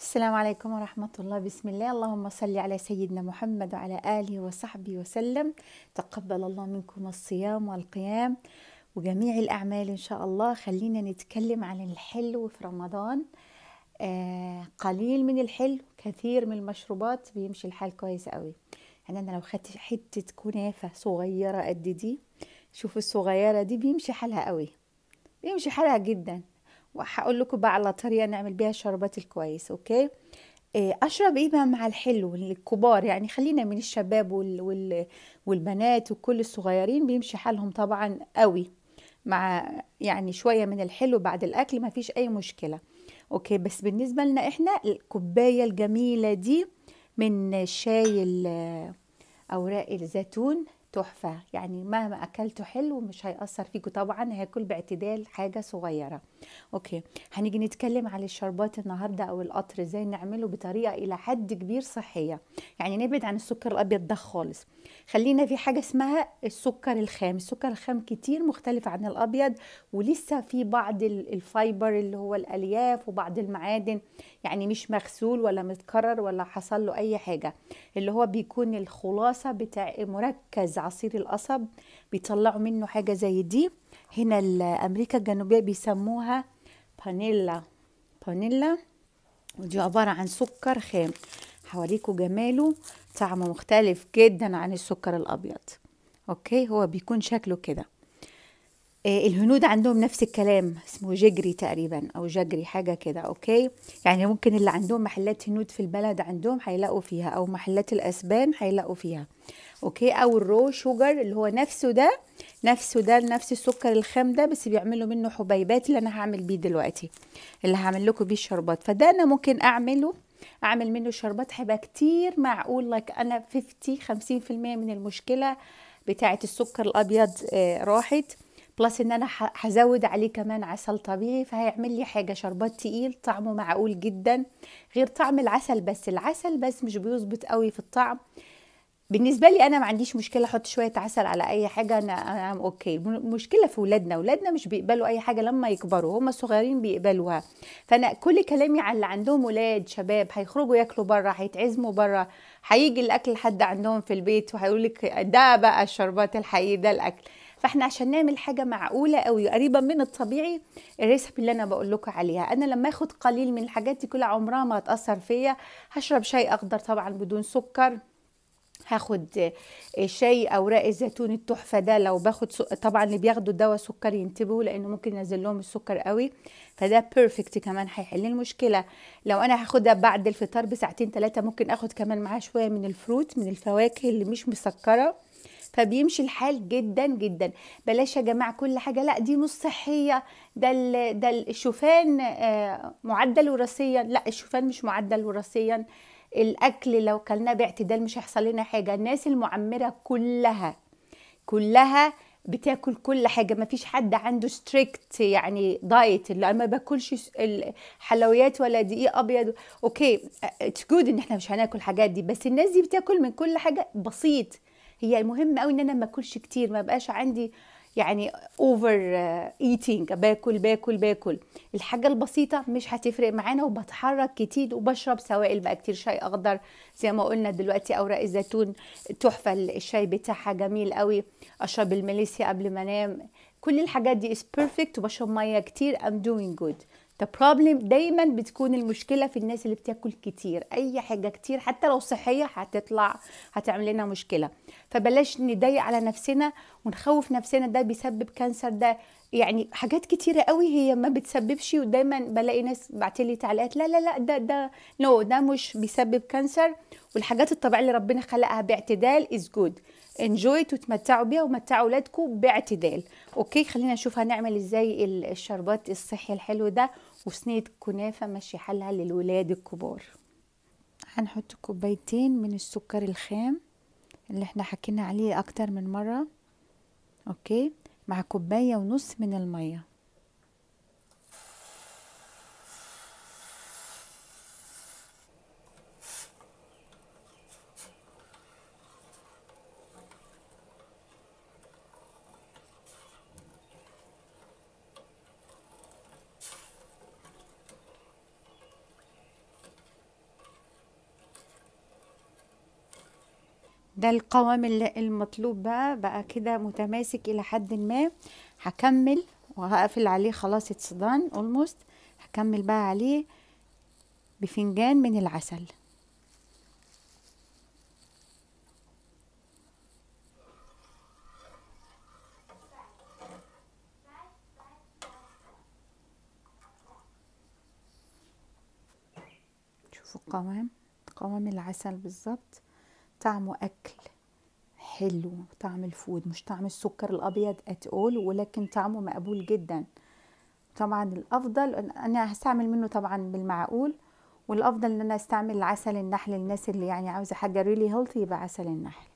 السلام عليكم ورحمة الله. بسم الله. اللهم صل على سيدنا محمد وعلى آله وصحبه وسلم. تقبل الله منكم الصيام والقيام وجميع الأعمال إن شاء الله. خلينا نتكلم عن الحلو في رمضان. آه قليل من الحلو كثير من المشروبات بيمشي الحال كويس قوي. يعني أنا لو خدت حتة كنافة صغيرة قد دي شوفوا الصغيرة دي بيمشي حالها قوي بيمشي حالها جدا. وهقول لكم بقى على طريقة نعمل بيها الشربات الكويس okay؟ إيه، أشرب إيه بقى مع الحلو الكبار يعني خلينا من الشباب وال وال والبنات وكل الصغيرين بيمشي حالهم طبعا قوي مع يعني شوية من الحلو بعد الأكل ما فيش أي مشكلة okay؟ بس بالنسبة لنا إحنا الكوباية الجميلة دي من شاي أوراق الزيتون تحفة. يعني مهما أكلته حلو مش هيأثر فيكم طبعا هاكل باعتدال حاجة صغيرة. okay. هنيجي نتكلم على الشربات النهاردة أو القطر إزاي نعمله بطريقة إلى حد كبير صحية. يعني نبعد عن السكر الأبيض ده خالص. خلينا في حاجة اسمها السكر الخام. السكر الخام كتير مختلف عن الأبيض ولسه في بعض ال- fiber اللي هو الألياف وبعض المعادن. يعني مش مغسول ولا متكرر ولا حصل له أي حاجة. اللي هو بيكون الخلاصة بتاع مركز عصير القصب بيطلعوا منه حاجة زي دي. هنا أمريكا الجنوبية بيسموها panela panela. ودي عبارة عن سكر خام هوريكم جماله طعمه مختلف جدا عن السكر الأبيض. okay? هو بيكون شكله كده. آه، الهنود عندهم نفس الكلام اسمه jaggery تقريبا أو jaggery حاجة كده. okay? يعني ممكن اللي عندهم محلات هنود في البلد عندهم هيلاقوا فيها أو محلات الأسبان هيلاقوا فيها. okay? أو ال raw sugar اللي هو نفسه ده نفسه ده نفس السكر الخام ده بس بيعملوا منه حبيبات اللي أنا هعمل بيه دلوقتي اللي هعمل لكم بيه الشربات فده أنا ممكن أعمله أعمل منه شربات هيبقى كتير معقول. لك أنا 50 50% من المشكلة بتاعه السكر الأبيض آه، راحت. plus إن أنا هزود عليه كمان عسل طبيعي فهيعمل لي حاجة. شربات تقيل طعمه معقول جدا. غير طعم العسل بس العسل بس مش بيظبط قوي في الطعم. بالنسبة لي أنا ما عنديش مشكلة أحط شوية عسل على أي حاجة أنا أنا أوكي. المشكلة في ولادنا. ولادنا مش بيقبلوا أي حاجة لما يكبروا هم صغيرين بيقبلوها. فأنا كل كلامي على اللي عندهم ولاد شباب هيخرجوا ياكلوا بره هيتعزموا بره هيجي الأكل لحد عندهم في البيت وهيقول لك ده بقى الشربات الحقيقي ده الأكل. فإحنا عشان نعمل حاجة معقولة قوي قريبة من الطبيعي ال recipe اللي أنا بقول لكم عليها. أنا لما آخد قليل من الحاجات دي كلها عمرها ما هتأثر فيا هشرب شاي أخضر طبعا بدون سكر. هاخد شاي اوراق الزيتون التحفة ده. لو باخد سك... طبعا اللي بياخدوا دواء سكر ينتبهوا لأنه ممكن ينزل لهم السكر قوي فده perfect كمان هيحل المشكلة. لو أنا هاخدها بعد الفطار بساعتين ثلاثة ممكن آخد كمان معاه شوية من ال fruit من الفواكه اللي مش مسكرة. فبيمشي الحال جدا جدا. بلاش يا جماعة كل حاجة لا دي مش صحية. ده ده الشوفان آه، معدل وراثيا. لا الشوفان مش معدل وراثيا. الأكل لو كلناه باعتدال مش هيحصل لنا حاجة. الناس المعمرة كلها كلها بتاكل كل حاجة. ما فيش حد عنده strict يعني diet اللي ما باكلش الحلويات ولا دقيق أبيض. okay it's good إن إحنا مش هناكل الحاجات دي. بس الناس دي بتاكل من كل حاجة بسيط. هي المهم قوي إن أنا ما أكلش كتير. ما بقاش عندي يعني over eating باكل باكل باكل. الحاجة البسيطة مش هتفرق معانا وبتحرك كتير وبشرب سوائل بقى كتير. شاي أخضر زي ما قلنا دلوقتي أوراق الزيتون تحفة. الشاي بتاعها جميل قوي. أشرب الميليسيا قبل ما أنام. كل الحاجات دي is perfect وبشرب مية كتير. I'm doing good. The problem دايما بتكون المشكلة في الناس اللي بتاكل كتير. أي حاجة كتير حتى لو صحية هتطلع هتعمل لنا مشكلة. فبلاش نضيق على نفسنا ونخوف نفسنا ده بيسبب cancer ده يعني حاجات كتيرة قوي هي ما بتسببش ودايما بلاقي ناس بعتلي تعليقات لا لا لا ده ده no ده مش بيسبب cancer. والحاجات الطبيعية اللي ربنا خلقها باعتدال is good. Enjoy وتمتعوا بيها ومتعوا أولادكم باعتدال. okay خلينا نشوف هنعمل إزاي ال- الشربات الصحي الحلو ده. وصينية كنافة ماشي حالها للولاد الكبار. هنحط كوبايتين من السكر الخام اللي إحنا حكينا عليه أكتر من مرة. أوكي؟ مع كوباية ونص من المية. ده القوام المطلوب بقى بقى كده متماسك إلى حد ما. هكمل وهقفل عليه خلاص اتصدان اولموست هكمل بقى عليه بفنجان من العسل. شوفوا القوام قوام العسل بالظبط. طعمه اكل حلو طعم ال food مش طعم السكر الأبيض اتقول ولكن طعمه مقبول جدا. طبعا الأفضل أنا هستعمل منه طبعا بالمعقول والأفضل إن أنا أستعمل عسل النحل الناس اللي يعني عاوزة حاجة really healthy يبقى عسل النحل.